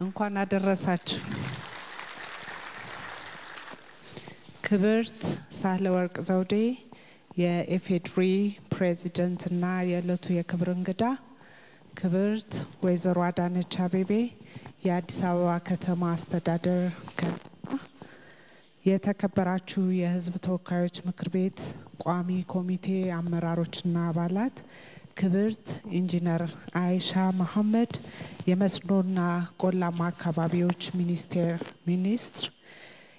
እንኳን አደረሳችሁ። ክብርት ሳህለወርቅ ዘውዴ የኢፌዴሪ ፕሬዚደንትና የዕለቱ የክብር እንግዳ፣ ክብርት ወይዘሮ አዳነች አቤቤ የአዲስ አበባ ከተማ አስተዳደር ከንቲባ፣ የተከበራችሁ የሕዝብ ተወካዮች ምክር ቤት ቋሚ ኮሚቴ አመራሮችና አባላት፣ ክብርት ኢንጂነር አይሻ መሐመድ የመስኖና ቆላማ አካባቢዎች ሚኒስቴር ሚኒስትር፣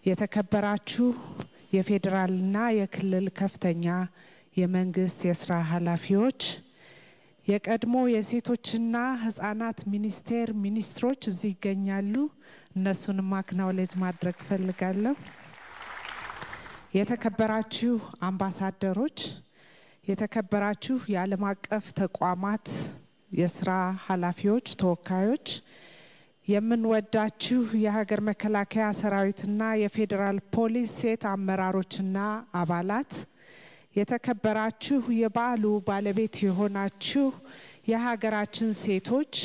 የተከበራችሁ የፌዴራልና የክልል ከፍተኛ የመንግስት የስራ ኃላፊዎች፣ የቀድሞ የሴቶችና ህጻናት ሚኒስቴር ሚኒስትሮች እዚህ ይገኛሉ። እነሱንም አክናውሌጅ ማድረግ እፈልጋለሁ። የተከበራችሁ አምባሳደሮች፣ የተከበራችሁ የዓለም አቀፍ ተቋማት የስራ ኃላፊዎች፣ ተወካዮች፣ የምንወዳችሁ የሀገር መከላከያ ሰራዊትና የፌዴራል ፖሊስ ሴት አመራሮችና አባላት፣ የተከበራችሁ የበዓሉ ባለቤት የሆናችሁ የሀገራችን ሴቶች፣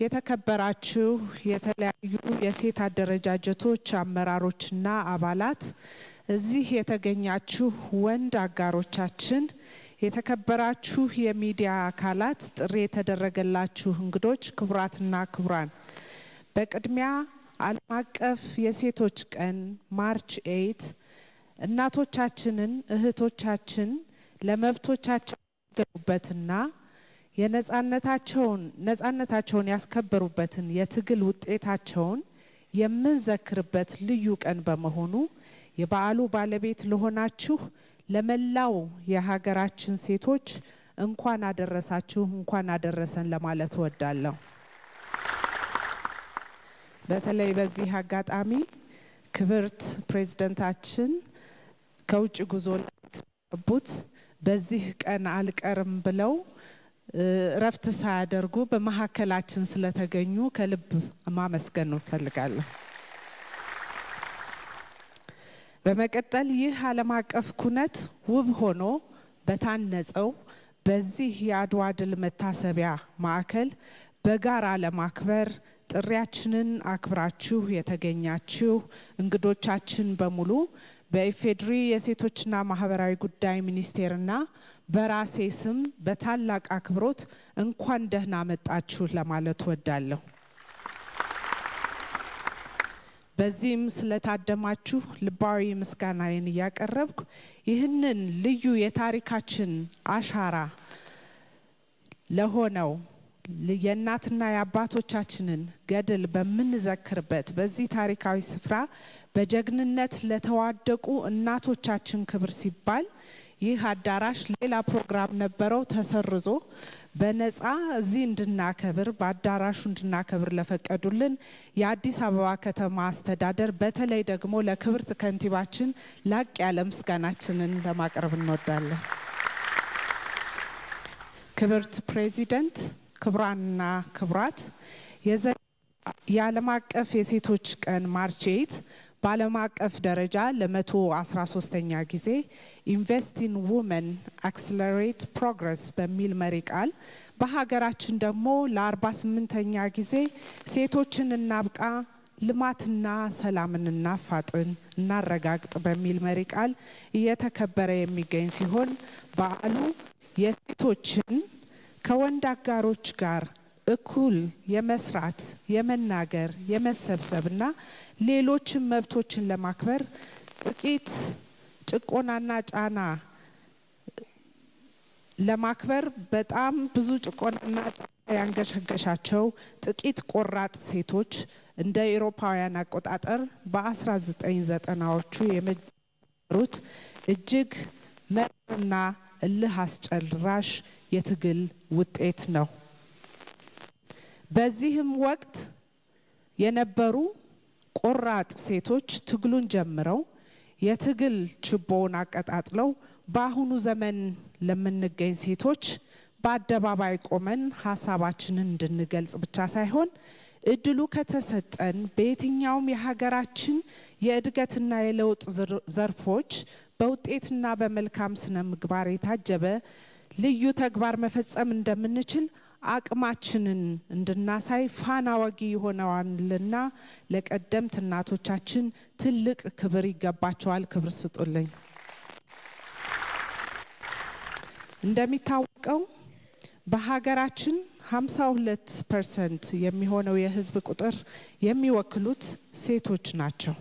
የተከበራችሁ የተለያዩ የሴት አደረጃጀቶች አመራሮችና አባላት፣ እዚህ የተገኛችሁ ወንድ አጋሮቻችን፣ የተከበራችሁ የሚዲያ አካላት፣ ጥሪ የተደረገላችሁ እንግዶች፣ ክቡራትና ክቡራን በቅድሚያ ዓለም አቀፍ የሴቶች ቀን March eight እናቶቻችንን እህቶቻችን ለመብቶቻቸው ያገቡበትና የነጻነታቸውን ነጻነታቸውን ያስከበሩበትን የትግል ውጤታቸውን የምንዘክርበት ልዩ ቀን በመሆኑ የበዓሉ ባለቤት ለሆናችሁ ለመላው የሀገራችን ሴቶች እንኳን አደረሳችሁ እንኳን አደረሰን ለማለት እወዳለሁ። በተለይ በዚህ አጋጣሚ ክብርት ፕሬዝደንታችን ከውጭ ጉዞ ለተገቡት በዚህ ቀን አልቀርም ብለው እረፍት ሳያደርጉ በመሀከላችን ስለተገኙ ከልብ ማመስገን እንፈልጋለሁ። በመቀጠል ይህ ዓለም አቀፍ ኩነት ውብ ሆኖ በታነጸው በዚህ የአድዋ ድል መታሰቢያ ማዕከል በጋራ ለማክበር ጥሪያችንን አክብራችሁ የተገኛችሁ እንግዶቻችን በሙሉ በኢፌድሪ የሴቶችና ማህበራዊ ጉዳይ ሚኒስቴርና በራሴ ስም በታላቅ አክብሮት እንኳን ደህና መጣችሁ ለማለት ወዳለሁ። በዚህም ስለታደማችሁ ልባዊ ምስጋናዬን እያቀረብኩ ይህንን ልዩ የታሪካችን አሻራ ለሆነው የእናትና የአባቶቻችንን ገድል በምንዘክርበት በዚህ ታሪካዊ ስፍራ በጀግንነት ለተዋደቁ እናቶቻችን ክብር ሲባል ይህ አዳራሽ ሌላ ፕሮግራም ነበረው ተሰርዞ በነፃ እዚህ እንድናከብር በአዳራሹ እንድናከብር ለፈቀዱልን የአዲስ አበባ ከተማ አስተዳደር በተለይ ደግሞ ለክብርት ከንቲባችን ላቅ ያለ ምስጋናችንን ለማቅረብ እንወዳለን። ክብርት ፕሬዚደንት፣ ክቡራንና ክቡራት የዓለም አቀፍ የሴቶች ቀን March eight በዓለም አቀፍ ደረጃ ለመቶ አስራ ሶስተኛ ጊዜ invest in women accelerate progress በሚል መሪ ቃል በሀገራችን ደግሞ ለአርባ ስምንተኛ ጊዜ ሴቶችን እናብቃ ልማትና ሰላምን እናፋጥን እናረጋግጥ በሚል መሪ ቃል እየተከበረ የሚገኝ ሲሆን በዓሉ የሴቶችን ከወንድ አጋሮች ጋር እኩል የመስራት የመናገር የመሰብሰብና ሌሎችን መብቶችን ለማክበር ጥቂት ጭቆናና ጫና ለማክበር በጣም ብዙ ጭቆናና ያንገሸገሻቸው ጥቂት ቆራጥ ሴቶች እንደ ኤሮፓውያን አቆጣጠር በ1990ዎቹ የመጀመሩት እጅግ መርና እልህ አስጨራሽ የትግል ውጤት ነው። በዚህም ወቅት የነበሩ ቆራጥ ሴቶች ትግሉን ጀምረው የትግል ችቦውን አቀጣጥለው በአሁኑ ዘመን ለምንገኝ ሴቶች በአደባባይ ቆመን ሀሳባችንን እንድንገልጽ ብቻ ሳይሆን እድሉ ከተሰጠን በየትኛውም የሀገራችን የእድገትና የለውጥ ዘርፎች በውጤትና በመልካም ስነ ምግባር የታጀበ ልዩ ተግባር መፈጸም እንደምንችል አቅማችንን እንድናሳይ ፋና ወጊ ይሆነዋልና ለቀደምት እናቶቻችን ትልቅ ክብር ይገባቸዋል። ክብር ስጡልኝ። እንደሚታወቀው በሀገራችን 52 percent የሚሆነው የህዝብ ቁጥር የሚወክሉት ሴቶች ናቸው።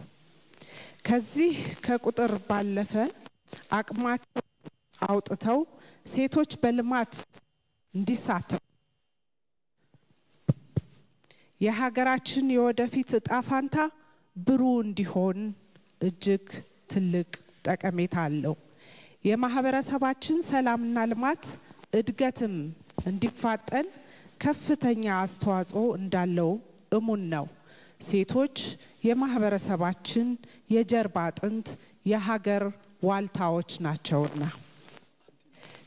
ከዚህ ከቁጥር ባለፈ አቅማቸው አውጥተው ሴቶች በልማት እንዲሳተፉ የሀገራችን የወደፊት እጣ ፋንታ ብሩህ እንዲሆን እጅግ ትልቅ ጠቀሜታ አለው። የማህበረሰባችን ሰላምና ልማት እድገትም እንዲፋጠን ከፍተኛ አስተዋጽኦ እንዳለው እሙን ነው። ሴቶች የማህበረሰባችን የጀርባ አጥንት፣ የሀገር ዋልታዎች ናቸውና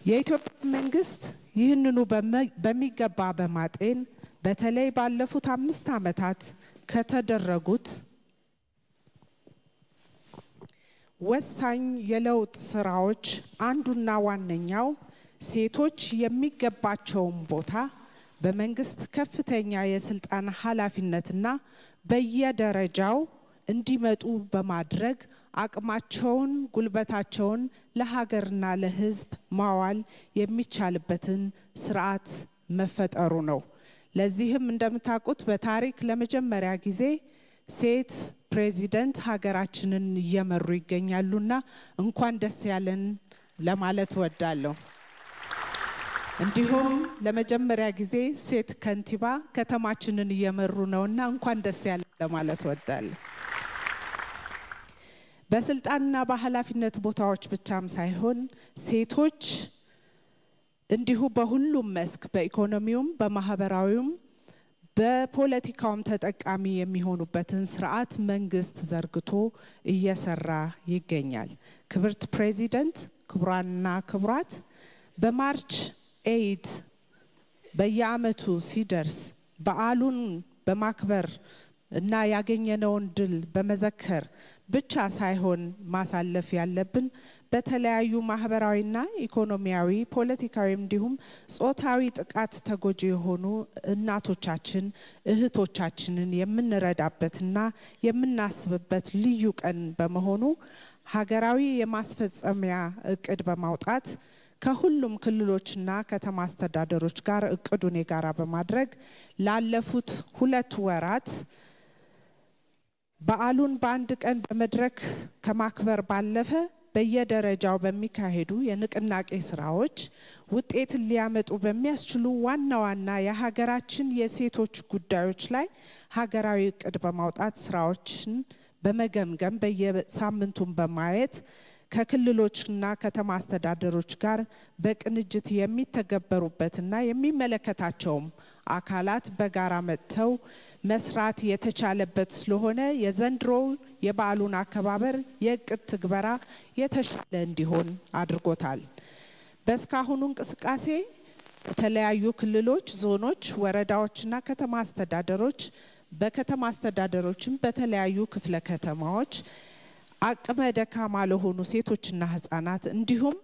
የኢትዮጵያ መንግስት ይህንኑ በሚገባ በማጤን በተለይ ባለፉት አምስት ዓመታት ከተደረጉት ወሳኝ የለውጥ ስራዎች አንዱና ዋነኛው ሴቶች የሚገባቸውን ቦታ በመንግስት ከፍተኛ የስልጣን ኃላፊነትና በየደረጃው እንዲመጡ በማድረግ አቅማቸውን፣ ጉልበታቸውን ለሀገርና ለሕዝብ ማዋል የሚቻልበትን ስርዓት መፈጠሩ ነው። ለዚህም እንደምታውቁት በታሪክ ለመጀመሪያ ጊዜ ሴት ፕሬዚደንት ሀገራችንን እየመሩ ይገኛሉና እንኳን ደስ ያለን ለማለት እወዳለሁ። እንዲሁም ለመጀመሪያ ጊዜ ሴት ከንቲባ ከተማችንን እየመሩ ነውና እንኳን ደስ ያለን ለማለት እወዳለሁ። በስልጣንና በኃላፊነት ቦታዎች ብቻም ሳይሆን ሴቶች እንዲሁ በሁሉም መስክ በኢኮኖሚውም፣ በማህበራዊውም፣ በፖለቲካውም ተጠቃሚ የሚሆኑበትን ስርዓት መንግስት ዘርግቶ እየሰራ ይገኛል። ክብርት ፕሬዚደንት፣ ክቡራንና ክቡራት በ March eight በየአመቱ ሲደርስ በዓሉን በማክበር እና ያገኘነውን ድል በመዘከር ብቻ ሳይሆን ማሳለፍ ያለብን በተለያዩ ማህበራዊና ኢኮኖሚያዊ፣ ፖለቲካዊ እንዲሁም ጾታዊ ጥቃት ተጎጂ የሆኑ እናቶቻችን እህቶቻችንን የምንረዳበትና የምናስብበት ልዩ ቀን በመሆኑ ሀገራዊ የማስፈጸሚያ እቅድ በማውጣት ከሁሉም ክልሎችና ከተማ አስተዳደሮች ጋር እቅዱን የጋራ በማድረግ ላለፉት ሁለት ወራት በዓሉን በአንድ ቀን በመድረክ ከማክበር ባለፈ በየደረጃው በሚካሄዱ የንቅናቄ ስራዎች ውጤትን ሊያመጡ በሚያስችሉ ዋና ዋና የሀገራችን የሴቶች ጉዳዮች ላይ ሀገራዊ እቅድ በማውጣት ስራዎችን በመገምገም በየሳምንቱን በማየት ከክልሎችና ከተማ አስተዳደሮች ጋር በቅንጅት የሚተገበሩበትና የሚመለከታቸውም አካላት በጋራ መጥተው መስራት የተቻለበት ስለሆነ የዘንድሮው የበዓሉን አከባበር የእቅድ ትግበራ የተሻለ እንዲሆን አድርጎታል። በእስካሁኑ እንቅስቃሴ የተለያዩ ክልሎች፣ ዞኖች፣ ወረዳዎችና ከተማ አስተዳደሮች በከተማ አስተዳደሮችም በተለያዩ ክፍለ ከተማዎች አቅመ ደካማ ለሆኑ ሴቶችና ህጻናት እንዲሁም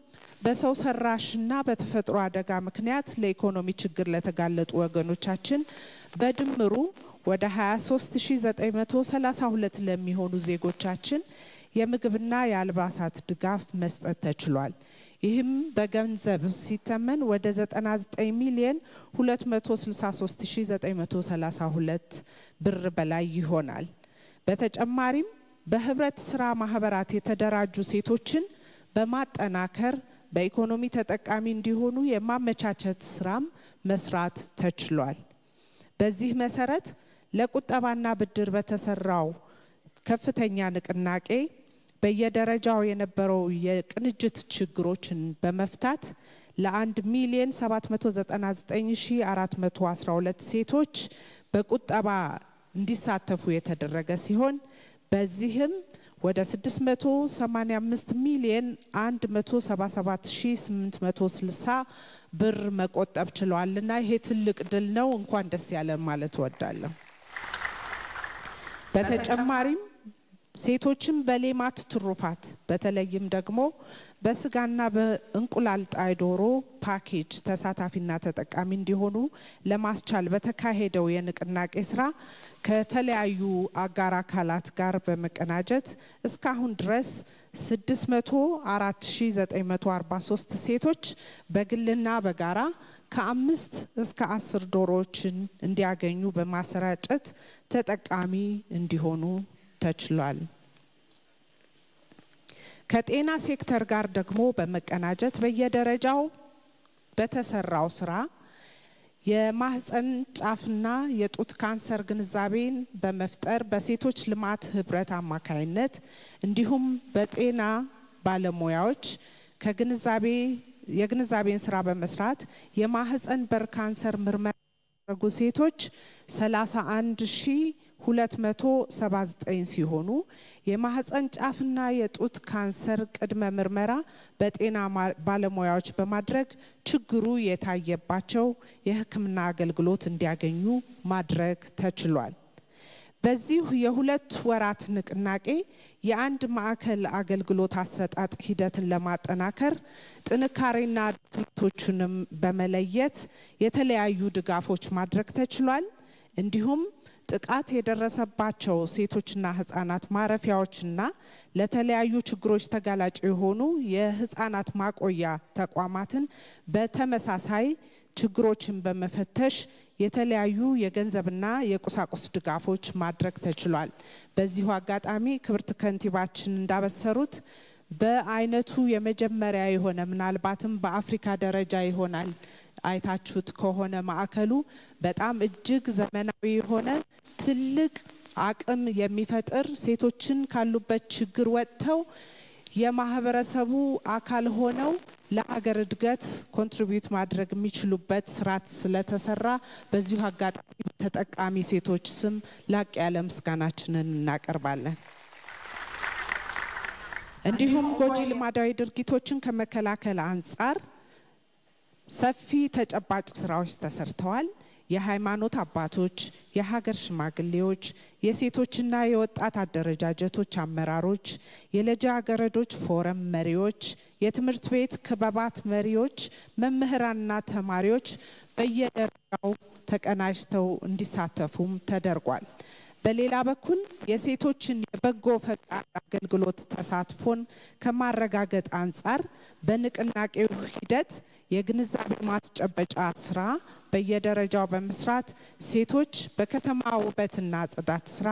በሰው ሰራሽና በተፈጥሮ አደጋ ምክንያት ለኢኮኖሚ ችግር ለተጋለጡ ወገኖቻችን በድምሩ ወደ 23932 ለሚሆኑ ዜጎቻችን የምግብና የአልባሳት ድጋፍ መስጠት ተችሏል። ይህም በገንዘብ ሲተመን ወደ 99 ሚሊዮን 263932 ብር በላይ ይሆናል። በተጨማሪም በህብረት ስራ ማህበራት የተደራጁ ሴቶችን በማጠናከር በኢኮኖሚ ተጠቃሚ እንዲሆኑ የማመቻቸት ስራም መስራት ተችሏል። በዚህ መሰረት ለቁጠባና ብድር በተሰራው ከፍተኛ ንቅናቄ በየደረጃው የነበረው የቅንጅት ችግሮችን በመፍታት ለአንድ ሚሊዮን 799412 ሴቶች በቁጠባ እንዲሳተፉ የተደረገ ሲሆን በዚህም ወደ 685 ሚሊዮን 177860 ብር መቆጠብ ችለዋልና ይሄ ትልቅ ድል ነው። እንኳን ደስ ያለን ማለት እወዳለሁ። በተጨማሪም ሴቶችን በሌማት ትሩፋት በተለይም ደግሞ በስጋና በእንቁላል ጣይ ዶሮ ፓኬጅ ተሳታፊና ተጠቃሚ እንዲሆኑ ለማስቻል በተካሄደው የንቅናቄ ስራ ከተለያዩ አጋር አካላት ጋር በመቀናጀት እስካሁን ድረስ 604943 ሴቶች በግልና በጋራ ከአምስት እስከ አስር ዶሮዎችን እንዲያገኙ በማሰራጨት ተጠቃሚ እንዲሆኑ ተችሏል። ከጤና ሴክተር ጋር ደግሞ በመቀናጀት በየደረጃው በተሰራው ስራ የማህፀን ጫፍና የጡት ካንሰር ግንዛቤን በመፍጠር በሴቶች ልማት ህብረት አማካይነት እንዲሁም በጤና ባለሙያዎች ከግንዛቤ የግንዛቤን ስራ በመስራት የማህፀን በር ካንሰር ምርመራ ያደረጉ ሴቶች 31 ሺህ 279 ሲሆኑ የማህፀን ጫፍና የጡት ካንሰር ቅድመ ምርመራ በጤና ባለሙያዎች በማድረግ ችግሩ የታየባቸው የሕክምና አገልግሎት እንዲያገኙ ማድረግ ተችሏል። በዚሁ የሁለት ወራት ንቅናቄ የአንድ ማዕከል አገልግሎት አሰጣጥ ሂደትን ለማጠናከር ጥንካሬና ድክመቶቹንም በመለየት የተለያዩ ድጋፎች ማድረግ ተችሏል። እንዲሁም ጥቃት የደረሰባቸው ሴቶችና ህጻናት ማረፊያዎችና ለተለያዩ ችግሮች ተጋላጭ የሆኑ የህጻናት ማቆያ ተቋማትን በተመሳሳይ ችግሮችን በመፈተሽ የተለያዩ የገንዘብና የቁሳቁስ ድጋፎች ማድረግ ተችሏል። በዚሁ አጋጣሚ ክብርት ከንቲባችን እንዳበሰሩት በአይነቱ የመጀመሪያ የሆነ ምናልባትም በአፍሪካ ደረጃ ይሆናል አይታችሁት ከሆነ ማዕከሉ በጣም እጅግ ዘመናዊ የሆነ ትልቅ አቅም የሚፈጥር ሴቶችን ካሉበት ችግር ወጥተው የማህበረሰቡ አካል ሆነው ለሀገር እድገት ኮንትሪቢዩት ማድረግ የሚችሉበት ስርዓት ስለተሰራ በዚሁ አጋጣሚ ተጠቃሚ ሴቶች ስም ላቅ ያለ ምስጋናችንን እናቀርባለን። እንዲሁም ጎጂ ልማዳዊ ድርጊቶችን ከመከላከል አንጻር ሰፊ ተጨባጭ ስራዎች ተሰርተዋል። የሃይማኖት አባቶች፣ የሀገር ሽማግሌዎች፣ የሴቶችና የወጣት አደረጃጀቶች አመራሮች፣ የልጃገረዶች ፎረም መሪዎች፣ የትምህርት ቤት ክበባት መሪዎች፣ መምህራንና ተማሪዎች በየደረጃው ተቀናጅተው እንዲሳተፉም ተደርጓል። በሌላ በኩል የሴቶችን የበጎ ፈቃድ አገልግሎት ተሳትፎን ከማረጋገጥ አንጻር በንቅናቄው ሂደት የግንዛቤ ማስጨበጫ ስራ በየደረጃው በመስራት ሴቶች በከተማ ውበትና ጽዳት ስራ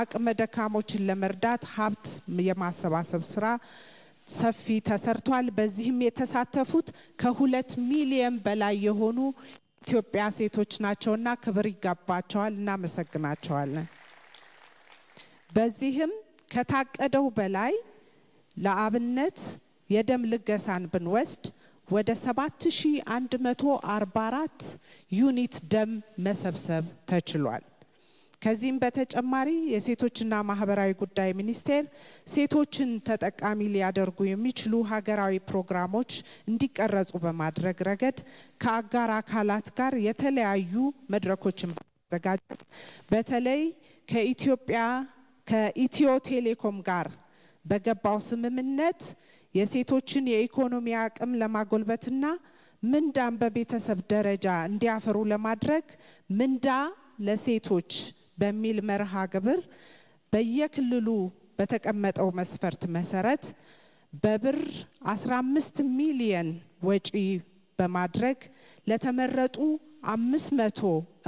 አቅመ ደካሞችን ለመርዳት ሀብት የማሰባሰብ ስራ ሰፊ ተሰርቷል። በዚህም የተሳተፉት ከሁለት ሚሊየን በላይ የሆኑ ኢትዮጵያ ሴቶች ናቸውና ክብር ይገባቸዋል። እናመሰግናቸዋለን። በዚህም ከታቀደው በላይ ለአብነት የደም ልገሳን ብንወስድ ወደ 7144 unit ደም መሰብሰብ ተችሏል። ከዚህም በተጨማሪ የሴቶችና ማህበራዊ ጉዳይ ሚኒስቴር ሴቶችን ተጠቃሚ ሊያደርጉ የሚችሉ ሀገራዊ ፕሮግራሞች እንዲቀረጹ በማድረግ ረገድ ከአጋር አካላት ጋር የተለያዩ መድረኮችን በማዘጋጀት በተለይ ከኢትዮጵያ ከኢትዮ ቴሌኮም ጋር በገባው ስምምነት የሴቶችን የኢኮኖሚ አቅም ለማጎልበትና ምንዳን በቤተሰብ ደረጃ እንዲያፈሩ ለማድረግ ምንዳ ለሴቶች በሚል መርሃ ግብር በየክልሉ በተቀመጠው መስፈርት መሰረት በብር 15 ሚሊየን ወጪ በማድረግ ለተመረጡ አምስት መቶ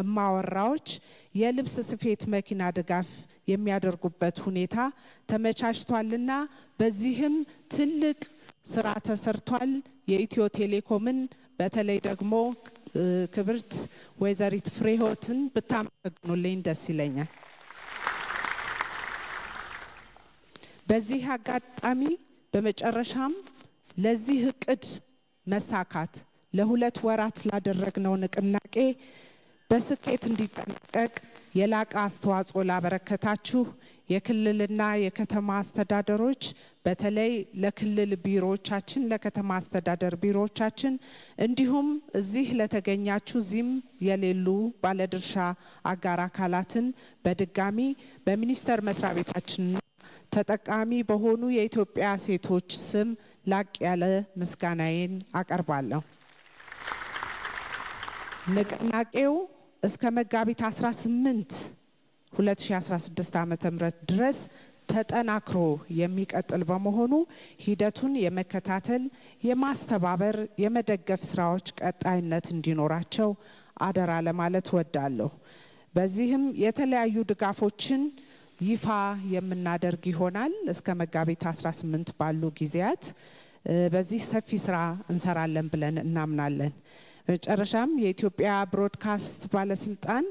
እማወራዎች የልብስ ስፌት መኪና ድጋፍ የሚያደርጉበት ሁኔታ ተመቻችቷልና በዚህም ትልቅ ስራ ተሰርቷል። የኢትዮ ቴሌኮምን በተለይ ደግሞ ክብርት ወይዘሪት ፍሬህይወትን ብታመሰግኑልኝ ደስ ይለኛል። በዚህ አጋጣሚ በመጨረሻም ለዚህ እቅድ መሳካት ለሁለት ወራት ላደረግነው ንቅናቄ በስኬት እንዲጠናቀቅ የላቀ አስተዋጽኦ ላበረከታችሁ የክልልና የከተማ አስተዳደሮች በተለይ ለክልል ቢሮዎቻችን፣ ለከተማ አስተዳደር ቢሮዎቻችን እንዲሁም እዚህ ለተገኛችሁ እዚህም የሌሉ ባለድርሻ አጋር አካላትን በድጋሚ በሚኒስቴር መስሪያ ቤታችንና ተጠቃሚ በሆኑ የኢትዮጵያ ሴቶች ስም ላቅ ያለ ምስጋናዬን አቀርባለሁ። ንቅናቄው እስከ መጋቢት 18 2016 ዓ ም ድረስ ተጠናክሮ የሚቀጥል በመሆኑ ሂደቱን የመከታተል፣ የማስተባበር፣ የመደገፍ ስራዎች ቀጣይነት እንዲኖራቸው አደራ ለማለት ወዳለሁ። በዚህም የተለያዩ ድጋፎችን ይፋ የምናደርግ ይሆናል። እስከ መጋቢት 18 ባሉ ጊዜያት በዚህ ሰፊ ስራ እንሰራለን ብለን እናምናለን። በመጨረሻም የኢትዮጵያ ብሮድካስት ባለስልጣን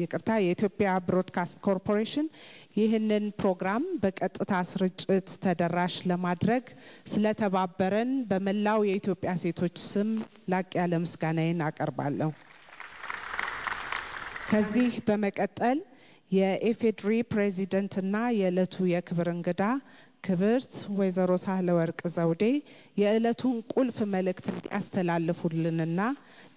ይቅርታ፣ የኢትዮጵያ ብሮድካስት ኮርፖሬሽን ይህንን ፕሮግራም በቀጥታ ስርጭት ተደራሽ ለማድረግ ስለተባበረን በመላው የኢትዮጵያ ሴቶች ስም ላቅ ያለ ምስጋናዬን አቀርባለሁ። ከዚህ በመቀጠል የኢፌዴሪ ፕሬዚደንትና የዕለቱ የክብር እንግዳ ክብርት ወይዘሮ ሳህለ ወርቅ ዘውዴ የዕለቱን ቁልፍ መልእክት እንዲያስተላልፉልንና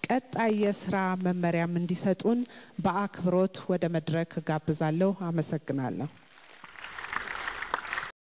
ቀጣይ የስራ መመሪያም እንዲሰጡን በአክብሮት ወደ መድረክ ጋብዛለሁ። አመሰግናለሁ።